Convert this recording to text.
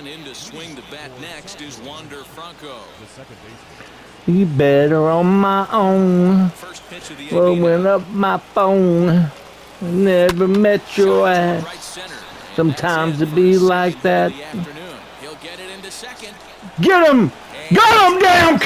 And in to swing the bat next is Wander Franco. You better on my own. First pitch of the Blowing up my phone. Never met your ass. Right. Sometimes it be like that. Get him! Get him! damn him!